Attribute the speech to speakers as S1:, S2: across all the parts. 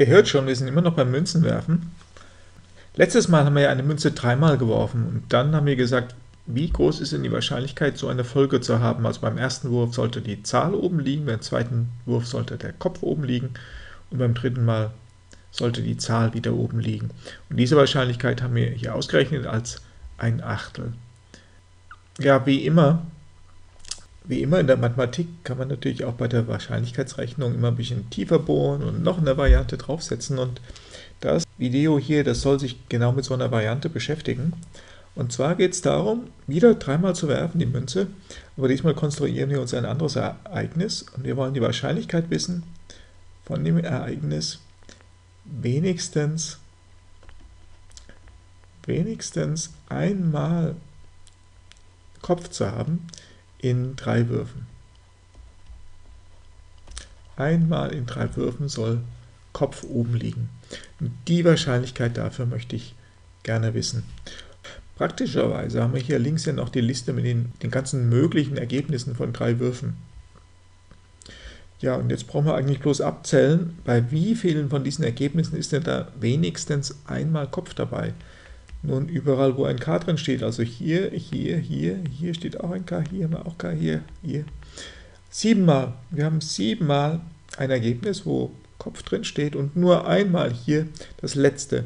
S1: Ihr hört schon, wir sind immer noch beim Münzenwerfen. Letztes Mal haben wir ja eine Münze dreimal geworfen und dann haben wir gesagt, wie groß ist denn die Wahrscheinlichkeit, so eine Folge zu haben? Also beim ersten Wurf sollte die Zahl oben liegen, beim zweiten Wurf sollte der Kopf oben liegen und beim dritten Mal sollte die Zahl wieder oben liegen. Und diese Wahrscheinlichkeit haben wir hier ausgerechnet als ein Achtel. Ja, wie immer, wie immer in der Mathematik kann man natürlich auch bei der Wahrscheinlichkeitsrechnung immer ein bisschen tiefer bohren und noch eine Variante draufsetzen und das Video hier, das soll sich genau mit so einer Variante beschäftigen. Und zwar geht es darum, wieder dreimal zu werfen, die Münze, aber diesmal konstruieren wir uns ein anderes Ereignis und wir wollen die Wahrscheinlichkeit wissen von dem Ereignis wenigstens, wenigstens einmal Kopf zu haben in drei Würfen. Einmal in drei Würfen soll Kopf oben liegen. Die Wahrscheinlichkeit dafür möchte ich gerne wissen. Praktischerweise haben wir hier links ja noch die Liste mit den, den ganzen möglichen Ergebnissen von drei Würfen. Ja, und jetzt brauchen wir eigentlich bloß abzählen, bei wie vielen von diesen Ergebnissen ist denn da wenigstens einmal Kopf dabei. Nun, überall, wo ein K drin steht, also hier, hier, hier, hier steht auch ein K, hier haben wir auch K, hier, hier. Siebenmal, wir haben siebenmal ein Ergebnis, wo Kopf drin steht und nur einmal hier das letzte.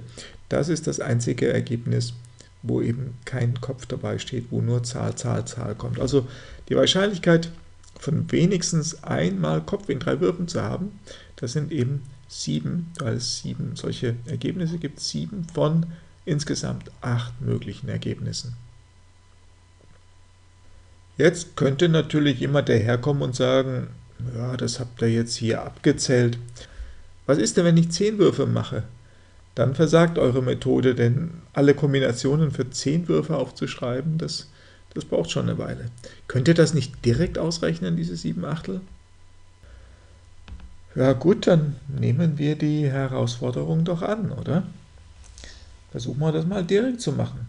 S1: Das ist das einzige Ergebnis, wo eben kein Kopf dabei steht, wo nur Zahl, Zahl, Zahl kommt. Also die Wahrscheinlichkeit von wenigstens einmal Kopf in drei Würfen zu haben, das sind eben sieben, weil es sieben solche Ergebnisse gibt, sieben von insgesamt acht möglichen Ergebnissen. Jetzt könnte natürlich jemand daherkommen und sagen, ja, das habt ihr jetzt hier abgezählt. Was ist denn, wenn ich 10 Würfe mache? Dann versagt eure Methode, denn alle Kombinationen für 10 Würfe aufzuschreiben, das, das braucht schon eine Weile. Könnt ihr das nicht direkt ausrechnen, diese 7 Achtel? Ja gut, dann nehmen wir die Herausforderung doch an, oder? Versuchen wir das mal direkt zu machen.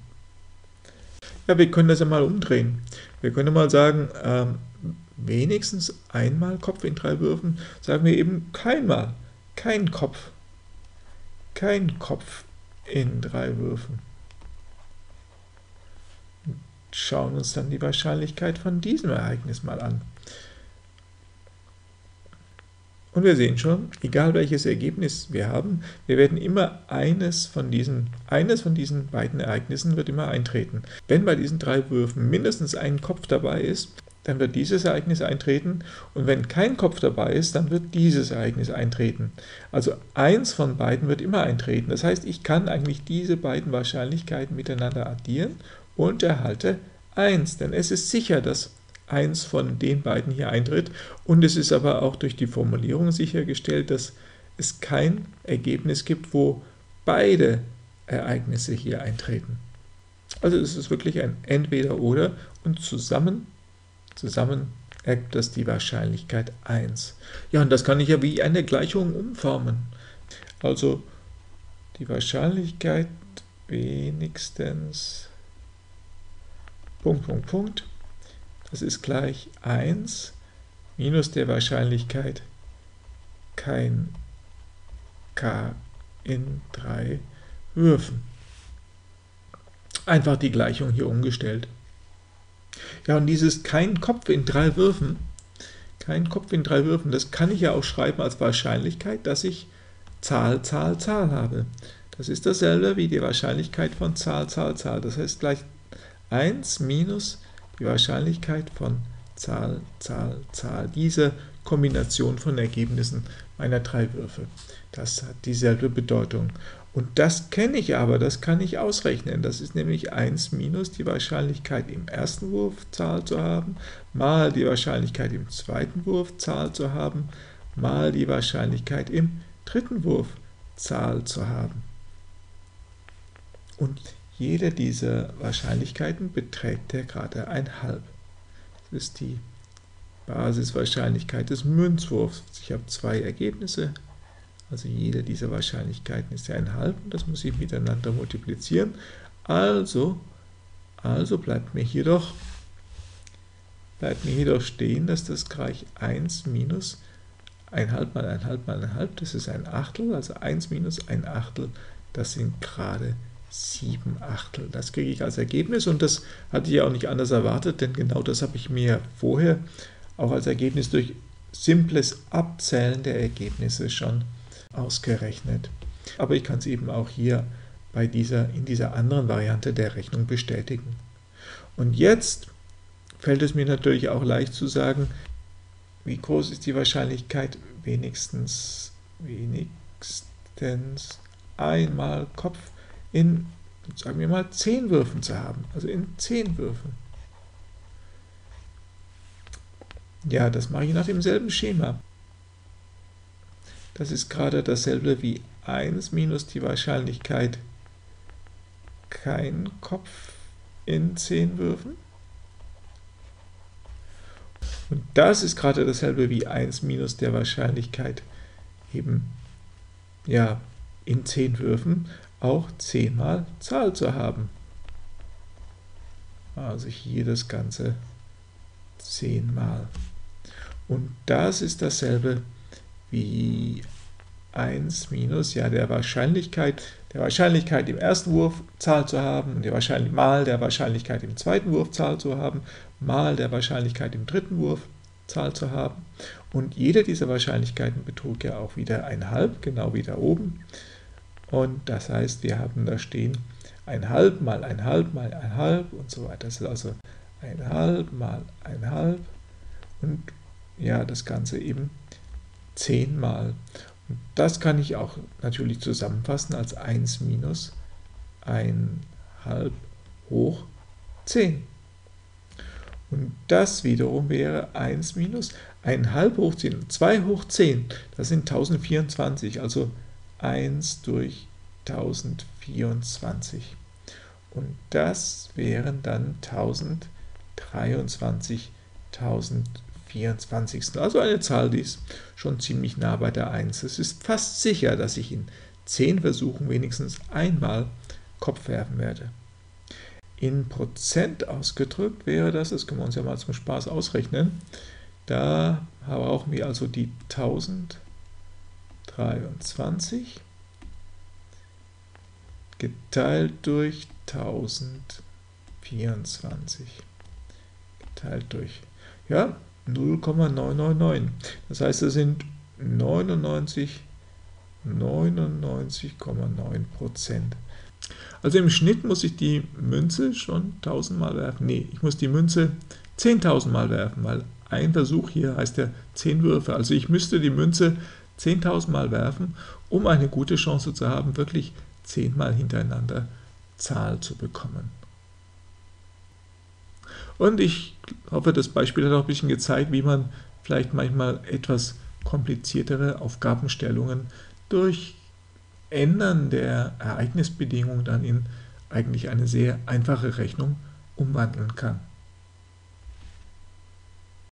S1: Ja, wir können das ja mal umdrehen. Wir können mal sagen, ähm, wenigstens einmal Kopf in drei Würfen, sagen wir eben keinmal kein Kopf, kein Kopf in drei Würfen. Schauen uns dann die Wahrscheinlichkeit von diesem Ereignis mal an. Und wir sehen schon, egal welches Ergebnis wir haben, wir werden immer eines von diesen, eines von diesen beiden Ereignissen wird immer eintreten. Wenn bei diesen drei Würfen mindestens ein Kopf dabei ist, dann wird dieses Ereignis eintreten und wenn kein Kopf dabei ist, dann wird dieses Ereignis eintreten. Also eins von beiden wird immer eintreten. Das heißt, ich kann eigentlich diese beiden Wahrscheinlichkeiten miteinander addieren und erhalte 1, denn es ist sicher, dass eins von den beiden hier eintritt und es ist aber auch durch die Formulierung sichergestellt, dass es kein Ergebnis gibt, wo beide Ereignisse hier eintreten. Also es ist wirklich ein Entweder-Oder und zusammen Zusammen ergibt das die Wahrscheinlichkeit 1. Ja, und das kann ich ja wie eine Gleichung umformen. Also die Wahrscheinlichkeit wenigstens Punkt, Punkt, Punkt, das ist gleich 1 minus der Wahrscheinlichkeit kein k in 3 Würfen. Einfach die Gleichung hier umgestellt. Ja, und dieses kein Kopf in drei Würfen, kein Kopf in drei Würfen, das kann ich ja auch schreiben als Wahrscheinlichkeit, dass ich Zahl, Zahl, Zahl habe. Das ist dasselbe wie die Wahrscheinlichkeit von Zahl, Zahl, Zahl. Das heißt gleich 1 minus die Wahrscheinlichkeit von Zahl, Zahl, Zahl. Diese Kombination von Ergebnissen meiner drei Würfe. Das hat dieselbe Bedeutung. Und das kenne ich aber, das kann ich ausrechnen. Das ist nämlich 1 minus die Wahrscheinlichkeit im ersten Wurf Zahl zu haben, mal die Wahrscheinlichkeit im zweiten Wurf Zahl zu haben, mal die Wahrscheinlichkeit im dritten Wurf Zahl zu haben. Und jede dieser Wahrscheinlichkeiten beträgt der gerade ein halb. Das ist die Basiswahrscheinlichkeit des Münzwurfs. Ich habe zwei Ergebnisse, also jede dieser Wahrscheinlichkeiten ist ja ein halb und das muss ich miteinander multiplizieren. Also, also bleibt mir hier doch, bleibt mir hier doch stehen, dass das gleich 1 minus 1 halb mal 1 halb mal 1 halb, das ist ein Achtel, also 1 minus 1 Achtel, das sind gerade 7 Achtel. Das kriege ich als Ergebnis und das hatte ich auch nicht anders erwartet, denn genau das habe ich mir vorher auch als Ergebnis durch simples Abzählen der Ergebnisse schon ausgerechnet. Aber ich kann es eben auch hier bei dieser, in dieser anderen Variante der Rechnung bestätigen. Und jetzt fällt es mir natürlich auch leicht zu sagen, wie groß ist die Wahrscheinlichkeit, wenigstens, wenigstens einmal Kopf in, sagen wir mal, 10 Würfen zu haben. Also in 10 Würfen. Ja, das mache ich nach demselben Schema. Das ist gerade dasselbe wie 1 minus die Wahrscheinlichkeit, kein Kopf in 10 Würfen. Und das ist gerade dasselbe wie 1 minus der Wahrscheinlichkeit, eben ja, in 10 Würfen auch 10 mal Zahl zu haben. Also hier das Ganze 10 mal. Und das ist dasselbe wie 1 minus ja, der Wahrscheinlichkeit, der Wahrscheinlichkeit im ersten Wurf Zahl zu haben, der Wahrscheinlich mal der Wahrscheinlichkeit im zweiten Wurf Zahl zu haben, mal der Wahrscheinlichkeit im dritten Wurf Zahl zu haben. Und jede dieser Wahrscheinlichkeiten betrug ja auch wieder ein halb, genau wie da oben. Und das heißt, wir haben da stehen ein halb mal ein halb mal ein halb und so weiter. Das ist also ein halb mal ein halb und ja, das Ganze eben zehnmal. Und das kann ich auch natürlich zusammenfassen als 1 minus 1 halb hoch 10. Und das wiederum wäre 1 minus 1 halb hoch 10. 2 hoch 10, das sind 1024, also 1 durch 1024. Und das wären dann 1023 1024. Also eine Zahl, die ist schon ziemlich nah bei der 1. Es ist fast sicher, dass ich in 10 Versuchen wenigstens einmal Kopf werfen werde. In Prozent ausgedrückt wäre das, das können wir uns ja mal zum Spaß ausrechnen, da brauchen wir also die 1023 geteilt durch 1024 geteilt durch ja, 0,999. Das heißt, es sind 99 99,9 Prozent. Also im Schnitt muss ich die Münze schon 1000 Mal werfen. Nee, ich muss die Münze 10.000 Mal werfen, weil ein Versuch hier heißt ja 10 Würfe. Also ich müsste die Münze 10.000 Mal werfen, um eine gute Chance zu haben, wirklich 10 Mal hintereinander Zahl zu bekommen. Und ich hoffe, das Beispiel hat auch ein bisschen gezeigt, wie man vielleicht manchmal etwas kompliziertere Aufgabenstellungen durch Ändern der Ereignisbedingungen dann in eigentlich eine sehr einfache Rechnung umwandeln kann.